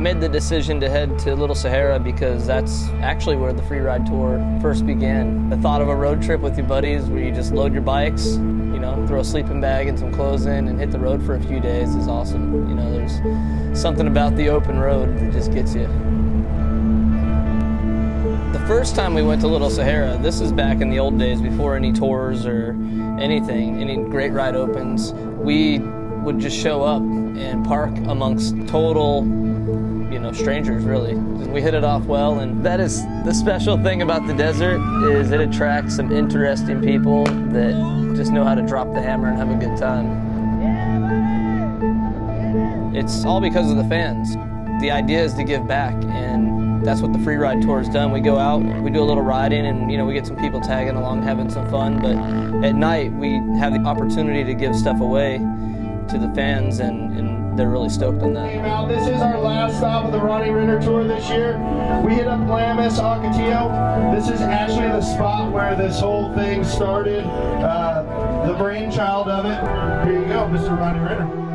I made the decision to head to Little Sahara because that's actually where the free ride tour first began. The thought of a road trip with your buddies where you just load your bikes, you know, throw a sleeping bag and some clothes in and hit the road for a few days is awesome. You know, there's something about the open road that just gets you. The first time we went to Little Sahara, this is back in the old days before any tours or anything, any great ride opens, we would just show up and park amongst total know strangers really. We hit it off well and that is the special thing about the desert is it attracts some interesting people that just know how to drop the hammer and have a good time. It's all because of the fans. The idea is to give back and that's what the free ride tour has done. We go out we do a little riding and you know we get some people tagging along having some fun but at night we have the opportunity to give stuff away to the fans, and, and they're really stoked on that. Now, This is our last stop of the Ronnie Renner Tour this year. We hit up Glamis, Ocotillo. This is actually the spot where this whole thing started, uh, the brainchild of it. Here you go, Mr. Ronnie Renner.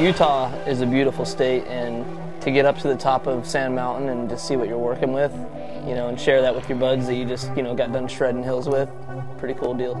Utah is a beautiful state, and to get up to the top of Sand Mountain and to see what you're working with, you know, and share that with your buds that you just, you know, got done shredding hills with, pretty cool deal.